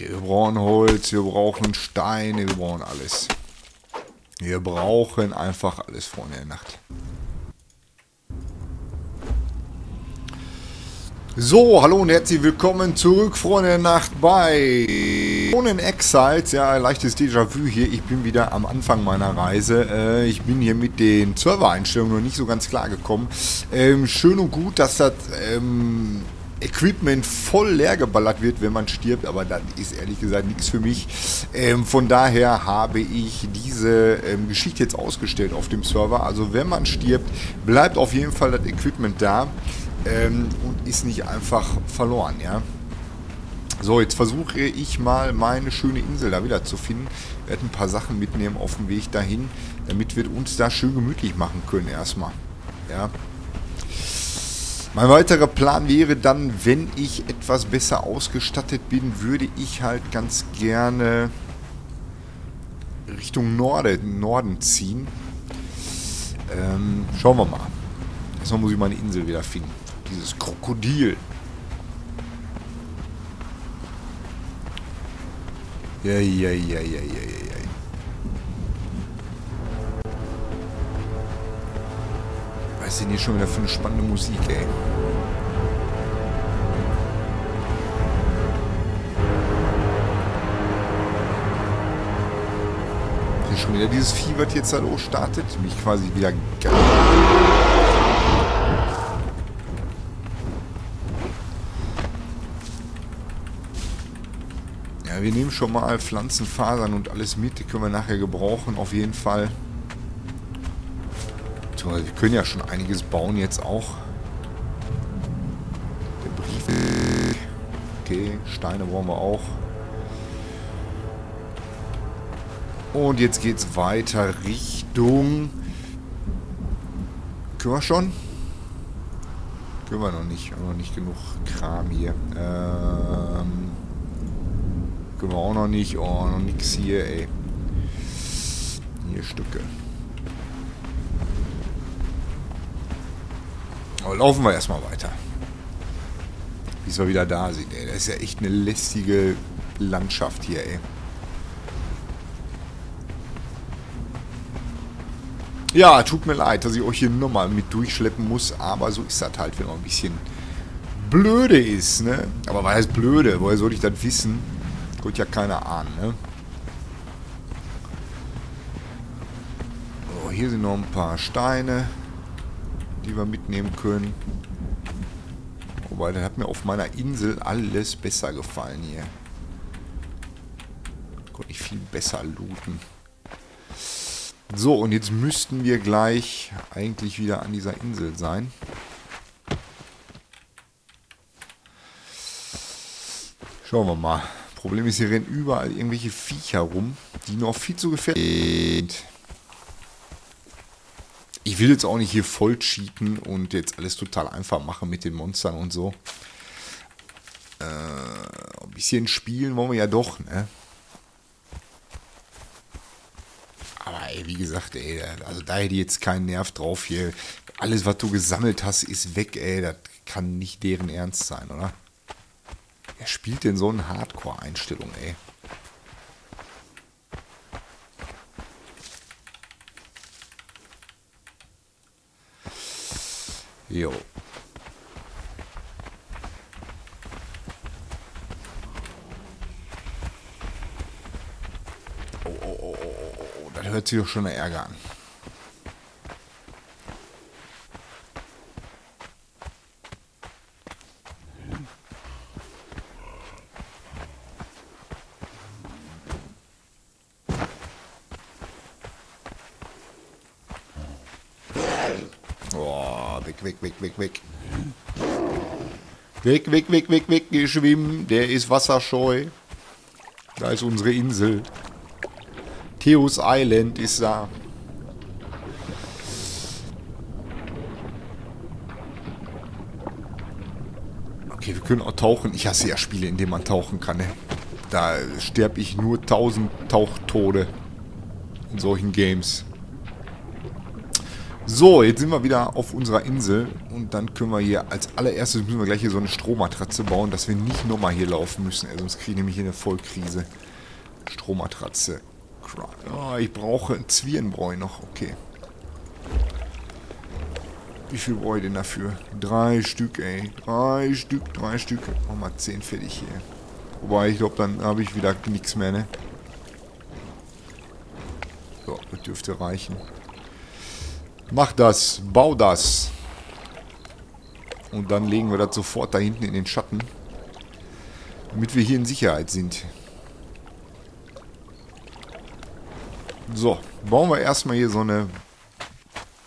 Okay, wir brauchen Holz, wir brauchen Steine, wir brauchen alles. Wir brauchen einfach alles, Freunde der Nacht. So, hallo und herzlich willkommen zurück, Freunde der Nacht, bei Conan Exiles. Ja, leichtes Déjà-vu hier. Ich bin wieder am Anfang meiner Reise. Äh, ich bin hier mit den Server-Einstellungen noch nicht so ganz klar gekommen. Ähm, schön und gut, dass das ähm, Equipment voll leer geballert wird, wenn man stirbt, aber das ist ehrlich gesagt nichts für mich. Ähm, von daher habe ich diese ähm, Geschichte jetzt ausgestellt auf dem Server. Also wenn man stirbt, bleibt auf jeden Fall das Equipment da ähm, und ist nicht einfach verloren, ja. So, jetzt versuche ich mal meine schöne Insel da wieder zu finden. Ich werde ein paar Sachen mitnehmen auf dem Weg dahin, damit wir uns da schön gemütlich machen können erstmal. Ja. Mein weiterer Plan wäre dann, wenn ich etwas besser ausgestattet bin, würde ich halt ganz gerne Richtung Norden, Norden ziehen. Ähm, schauen wir mal. Erstmal muss ich meine Insel wieder finden. Dieses Krokodil. Ja, ja, ja, ja, ja, ja. Was ist denn hier schon wieder für eine spannende Musik, ey? Hier schon wieder dieses Vieh, was jetzt da losstartet. Mich quasi wieder. Ja, wir nehmen schon mal Pflanzenfasern und alles mit. Die können wir nachher gebrauchen, auf jeden Fall. Wir können ja schon einiges bauen jetzt auch. Der Brief. Okay, Steine brauchen wir auch. Und jetzt geht es weiter Richtung... Können wir schon? Können wir noch nicht. Wir haben noch nicht genug Kram hier. Ähm... Können wir auch noch nicht. Oh, noch nichts hier, ey. Hier Stücke. Aber laufen wir erstmal weiter. Bis wir wieder da sind, ey. Das ist ja echt eine lästige Landschaft hier, ey. Ja, tut mir leid, dass ich euch hier nochmal mit durchschleppen muss, aber so ist das halt, wenn man ein bisschen blöde ist, ne? Aber was heißt blöde? Woher soll ich das wissen? Gut, ja keiner ahnen, ne? So, hier sind noch ein paar Steine die wir mitnehmen können. Wobei, dann hat mir auf meiner Insel alles besser gefallen hier. Konnte ich viel besser looten. So, und jetzt müssten wir gleich eigentlich wieder an dieser Insel sein. Schauen wir mal. Problem ist, hier rennen überall irgendwelche Viecher rum, die noch viel zu gefährlich sind. Ich will jetzt auch nicht hier voll cheaten und jetzt alles total einfach machen mit den Monstern und so. Äh, ein bisschen spielen wollen wir ja doch, ne? Aber ey, wie gesagt, ey, also da hätte ich jetzt keinen Nerv drauf hier. Alles, was du gesammelt hast, ist weg, ey. Das kann nicht deren Ernst sein, oder? Wer spielt denn so eine Hardcore-Einstellung, ey? Jo. Oh, oh, oh, oh, oh, oh, das hört sich doch schon Ärger an. Weg, weg, weg, weg, weg. Weg, weg, weg, weg, geschwimmen. Der ist wasserscheu. Da ist unsere Insel. Theos Island ist da. Okay, wir können auch tauchen. Ich hasse ja Spiele, in denen man tauchen kann. Ne? Da sterbe ich nur tausend Tauchtode in solchen Games. So, jetzt sind wir wieder auf unserer Insel und dann können wir hier als allererstes müssen wir gleich hier so eine Strohmatratze bauen, dass wir nicht nochmal hier laufen müssen. Sonst kriege ich nämlich hier eine Vollkrise. Strohmatratze. Oh, ich brauche ein Zwierenbräu noch. Okay. Wie viel brauche ich denn dafür? Drei Stück, ey. Drei Stück, drei Stück. Machen wir zehn fertig hier. Wobei, ich glaube, dann habe ich wieder nichts mehr, ne? So, das dürfte reichen. Mach das, bau das. Und dann legen wir das sofort da hinten in den Schatten. Damit wir hier in Sicherheit sind. So, bauen wir erstmal hier so eine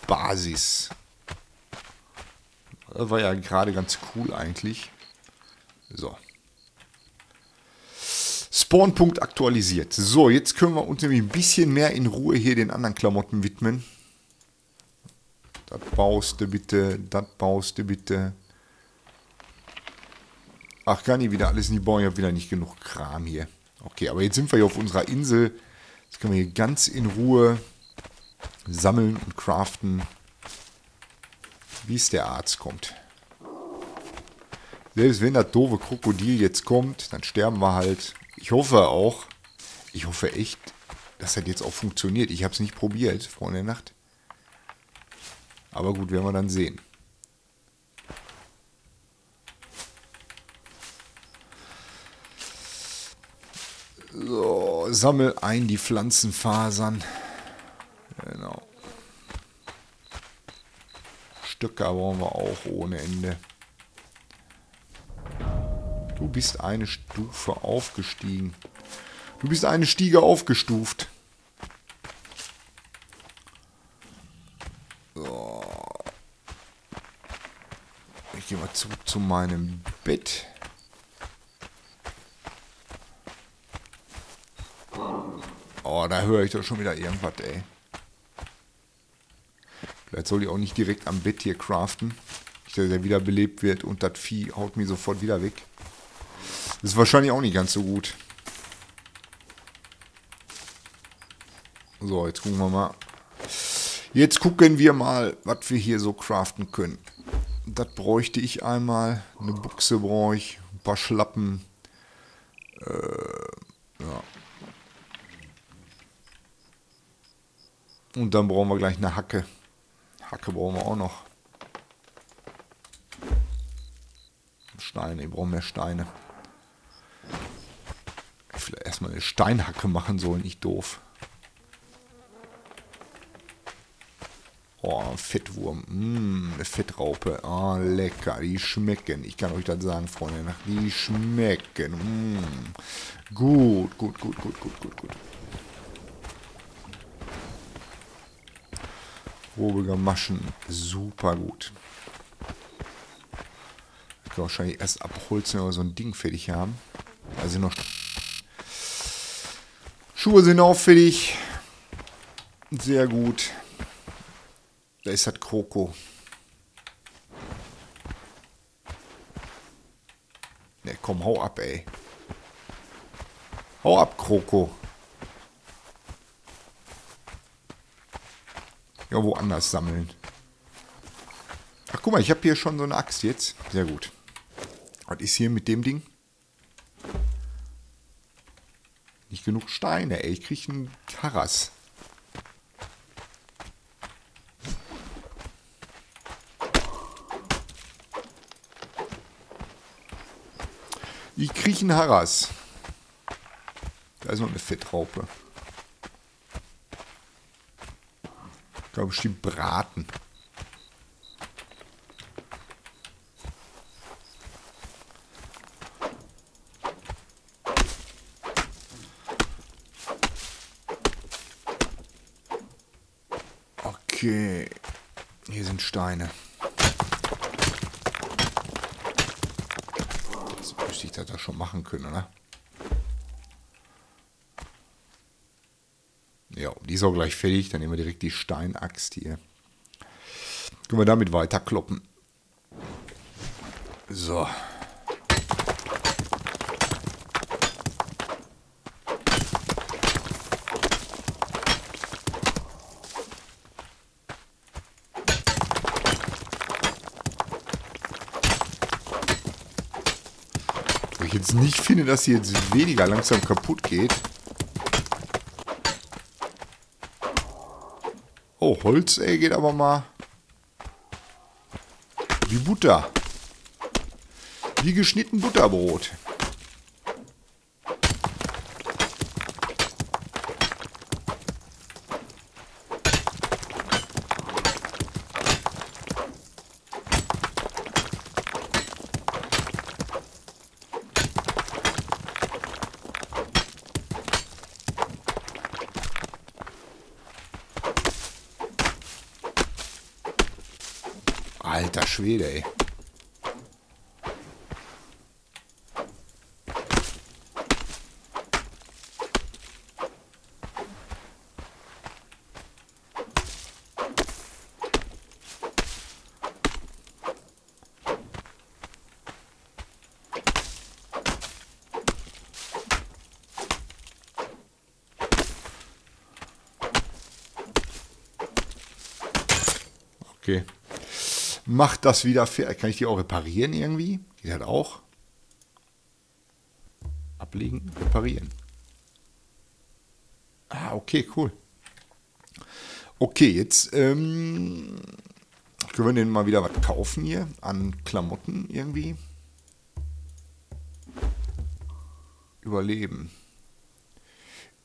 Basis. Das war ja gerade ganz cool eigentlich. So. Spawnpunkt aktualisiert. So, jetzt können wir uns nämlich ein bisschen mehr in Ruhe hier den anderen Klamotten widmen. Das baust du bitte, das baust du bitte. Ach, kann ich wieder alles in die bauen? Ich habe wieder nicht genug Kram hier. Okay, aber jetzt sind wir hier auf unserer Insel. Jetzt können wir hier ganz in Ruhe sammeln und craften, wie es der Arzt kommt. Selbst wenn das doofe Krokodil jetzt kommt, dann sterben wir halt. Ich hoffe auch, ich hoffe echt, dass das jetzt auch funktioniert. Ich habe es nicht probiert vor der Nacht. Aber gut, werden wir dann sehen. So, sammel ein die Pflanzenfasern. Genau. Stöcke brauchen wir auch ohne Ende. Du bist eine Stufe aufgestiegen. Du bist eine Stiege aufgestuft. Ich gehe mal zurück zu meinem Bett. Oh, da höre ich doch schon wieder irgendwas, ey. Vielleicht soll ich auch nicht direkt am Bett hier craften. Nicht, dass er wieder belebt wird und das Vieh haut mich sofort wieder weg. Das ist wahrscheinlich auch nicht ganz so gut. So, jetzt gucken wir mal. Jetzt gucken wir mal, was wir hier so craften können das bräuchte ich einmal. Eine Buchse brauche ich, ein paar Schlappen. Äh, ja. Und dann brauchen wir gleich eine Hacke. Hacke brauchen wir auch noch. Steine, ich brauche mehr Steine. Ich vielleicht erstmal eine Steinhacke machen sollen, nicht doof. Oh, Fettwurm. Mmh, eine Fettraupe. Ah, oh, lecker. Die schmecken. Ich kann euch das sagen, Freunde. Die schmecken. Mmh. Gut, gut, gut, gut, gut, gut, gut. Robiger Maschen. Super gut. Ich kann wahrscheinlich erst abholzen, wir so ein Ding fertig haben. Also noch... Schuhe sind auch fertig. Sehr gut. Da ist halt Kroko. Ne, komm, hau ab, ey. Hau ab, Kroko. Ja, woanders sammeln. Ach, guck mal, ich habe hier schon so eine Axt jetzt. Sehr gut. Was ist hier mit dem Ding? Nicht genug Steine, ey. Ich kriege einen Karas. Kriege einen Harras. Da ist noch eine Fettraupe. Ich glaube, bestimmt braten. Okay. Hier sind Steine. Müsste ich das doch schon machen können, oder? Ja, die ist auch gleich fertig. Dann nehmen wir direkt die Steinaxt hier. Können wir damit weiter kloppen. So. Ich jetzt nicht finde, dass sie jetzt weniger langsam kaputt geht. Oh, Holz, ey, geht aber mal wie Butter. Wie geschnitten Butterbrot. Alter Schwede, ey. Okay. Macht das wieder fair. Kann ich die auch reparieren irgendwie? Geht halt auch. Ablegen, reparieren. Ah, okay, cool. Okay, jetzt ähm, können wir den mal wieder was kaufen hier an Klamotten irgendwie. Überleben.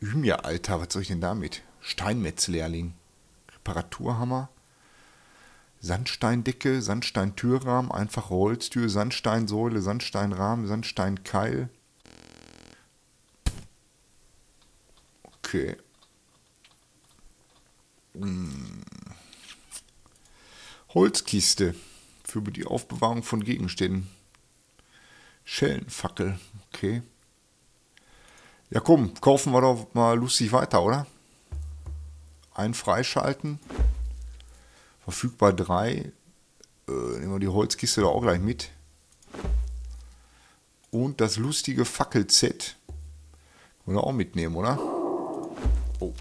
Ymia, Alter, was soll ich denn damit? Steinmetzlehrling. Reparaturhammer. Sandsteindecke, Sandsteintürrahmen, einfache Holztür, Sandsteinsäule, Sandsteinrahmen, Sandsteinkeil. Okay. Hm. Holzkiste für die Aufbewahrung von Gegenständen. Schellenfackel, okay. Ja komm, kaufen wir doch mal lustig weiter, oder? Ein freischalten. Verfügbar 3. Äh, nehmen wir die Holzkiste da auch gleich mit. Und das lustige Fackel-Z. Können wir auch mitnehmen, oder? Oh.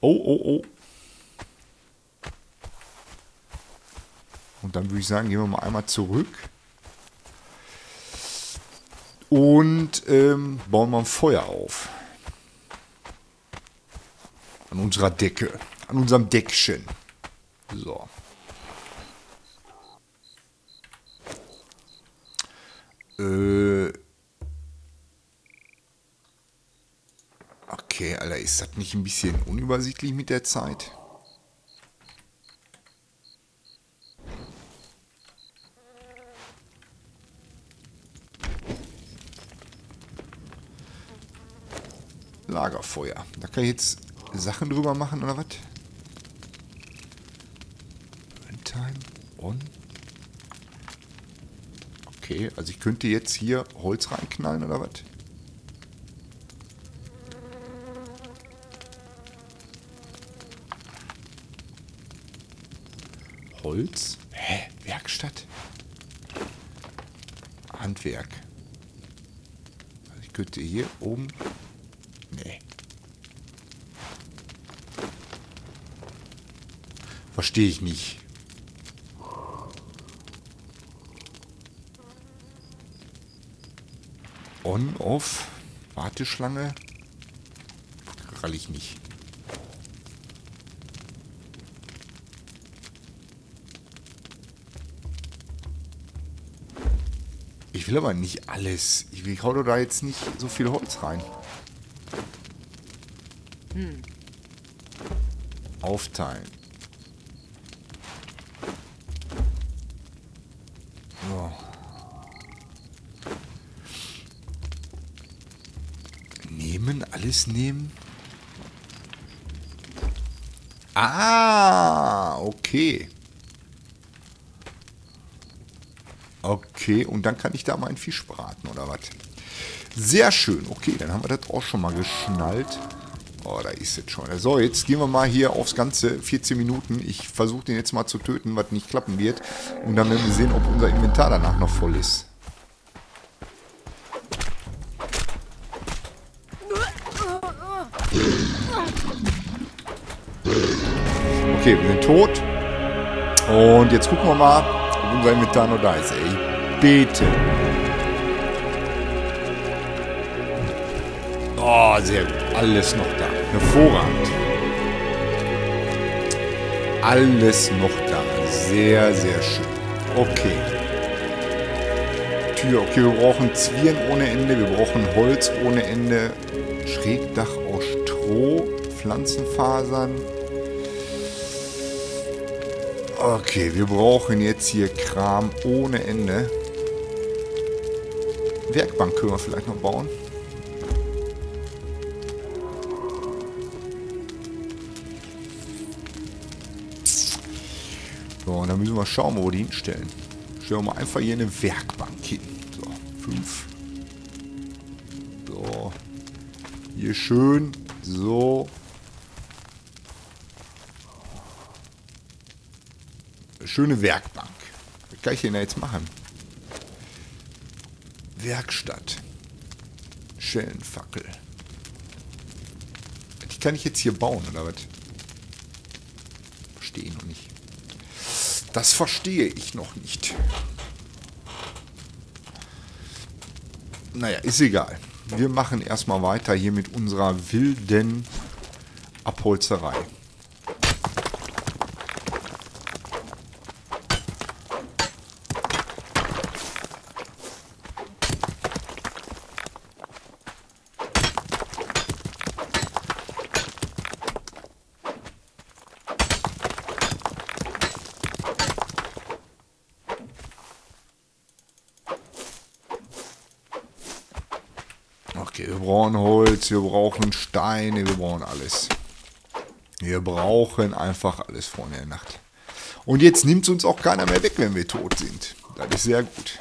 Oh, oh, oh. Und dann würde ich sagen, gehen wir mal einmal zurück. Und ähm, bauen wir ein Feuer auf. An unserer Decke an unserem Deckchen. So. Äh. Okay, Alter, ist das nicht ein bisschen unübersichtlich mit der Zeit? Lagerfeuer. Da kann ich jetzt Sachen drüber machen oder was? On. Okay, also ich könnte jetzt hier Holz reinknallen oder was? Holz? Hä? Werkstatt? Handwerk. Also ich könnte hier oben... Nee. Verstehe ich nicht. On, off, Warteschlange. Rall ich nicht. Ich will aber nicht alles. Ich, ich hau da jetzt nicht so viel Holz rein. Hm. Aufteilen. Alles nehmen? Ah, okay. Okay, und dann kann ich da meinen Fisch braten, oder was? Sehr schön. Okay, dann haben wir das auch schon mal geschnallt. Oh, da ist es schon. So, jetzt gehen wir mal hier aufs ganze 14 Minuten. Ich versuche den jetzt mal zu töten, was nicht klappen wird. Und dann werden wir sehen, ob unser Inventar danach noch voll ist. Okay, wir sind tot. Und jetzt gucken wir mal, ob unser Inventar noch da ist. Ey, bitte. Oh, sehr gut. Alles noch da. Hervorragend. Alles noch da. Sehr, sehr schön. Okay. Tür. Okay, wir brauchen Zwirn ohne Ende. Wir brauchen Holz ohne Ende. Schrägdach Stroh. Pflanzenfasern. Okay, wir brauchen jetzt hier Kram ohne Ende. Werkbank können wir vielleicht noch bauen. So, und dann müssen wir schauen, wo wir die hinstellen. Stellen wir mal einfach hier eine Werkbank hin. So, fünf. So. Hier schön. So. Schöne Werkbank. Was kann ich denn da jetzt machen? Werkstatt. Schellenfackel. Die kann ich jetzt hier bauen, oder was? Verstehe ich noch nicht. Das verstehe ich noch nicht. Naja, ist egal. Wir machen erstmal weiter hier mit unserer wilden Abholzerei. Okay, wir brauchen Holz, wir brauchen Steine, wir brauchen alles. Wir brauchen einfach alles, Freunde der Nacht. Und jetzt nimmt es uns auch keiner mehr weg, wenn wir tot sind. Das ist sehr gut.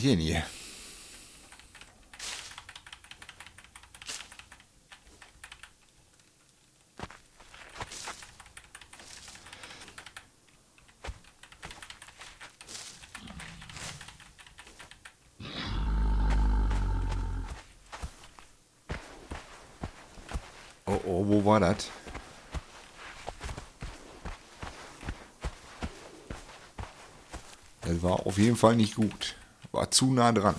Hier? Oh, oh, wo war das? Das war auf jeden Fall nicht gut. War zu nah dran.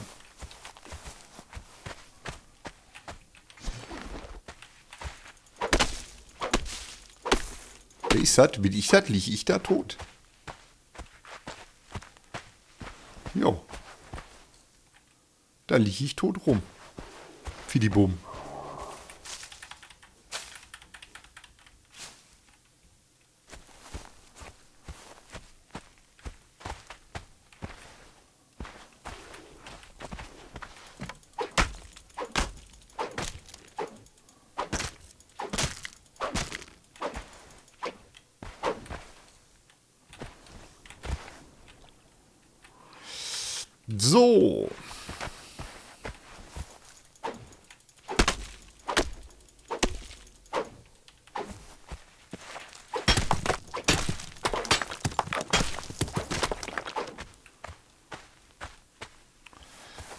Wer ist das? Bin ich das? Liege ich da tot? Jo. Da liege ich tot rum. Fidibum. ぞ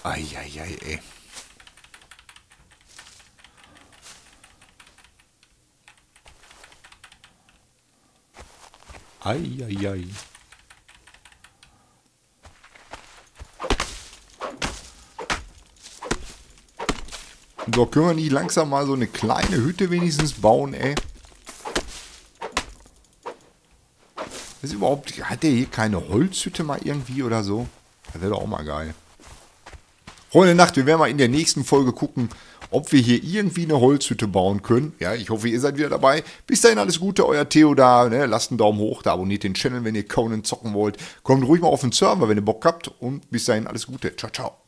あいやいやいえあいやいやい。So, können wir nicht langsam mal so eine kleine Hütte wenigstens bauen, ey? Ist überhaupt, hat der hier keine Holzhütte mal irgendwie oder so? Das wäre doch auch mal geil. Freunde Nacht, wir werden mal in der nächsten Folge gucken, ob wir hier irgendwie eine Holzhütte bauen können. Ja, ich hoffe, ihr seid wieder dabei. Bis dahin alles Gute, euer Theo da. Ne? Lasst einen Daumen hoch, da abonniert den Channel, wenn ihr Conan zocken wollt. Kommt ruhig mal auf den Server, wenn ihr Bock habt. Und bis dahin alles Gute. Ciao, ciao.